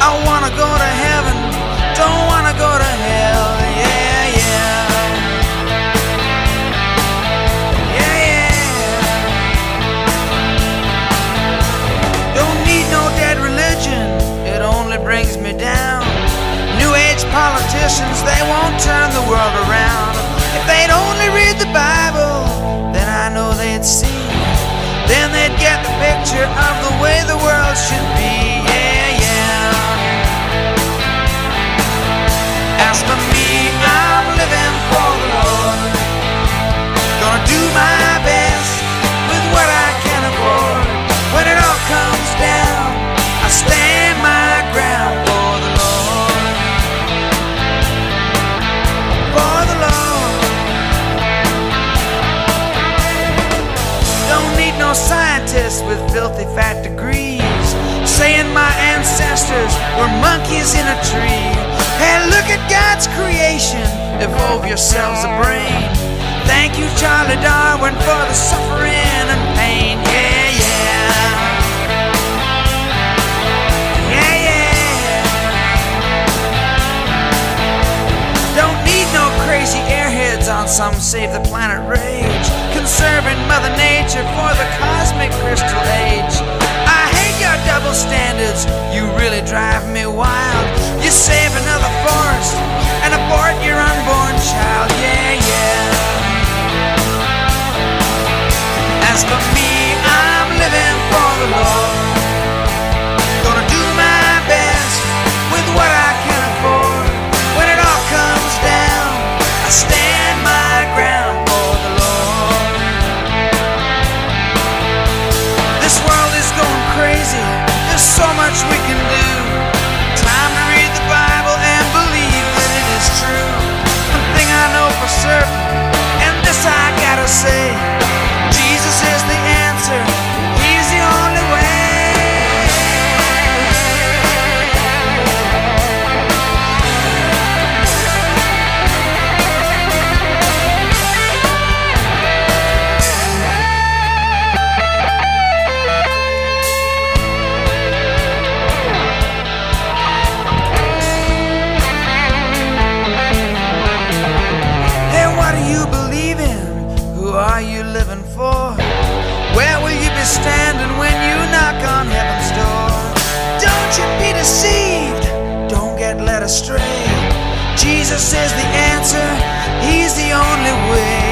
I wanna go to heaven, don't wanna go to hell. Yeah, yeah. Yeah, yeah. Don't need no dead religion, it only brings me down. New age politicians, they won't turn the world around. If they'd only read the Bible, then I know they'd see. Then they'd get the picture Don't no scientists with filthy fat degrees saying my ancestors were monkeys in a tree. Hey, look at God's creation. Evolve yourselves a brain. Thank you, Charlie Darwin, for the suffering some save the planet rage. Conserving Mother Nature for the cosmic crystal age. you believe in? Who are you living for? Where will you be standing when you knock on heaven's door? Don't you be deceived, don't get led astray. Jesus is the answer, He's the only way.